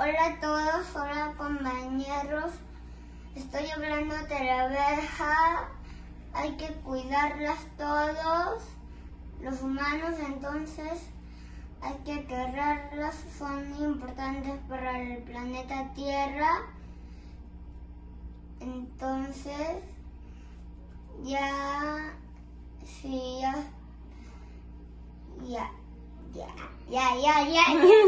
Hola a todos, hola compañeros. Estoy hablando de la abeja. Hay que cuidarlas todos. Los humanos entonces hay que quererlas. Son importantes para el planeta Tierra. Entonces ya, sí, ya, ya, ya, ya, ya, ya.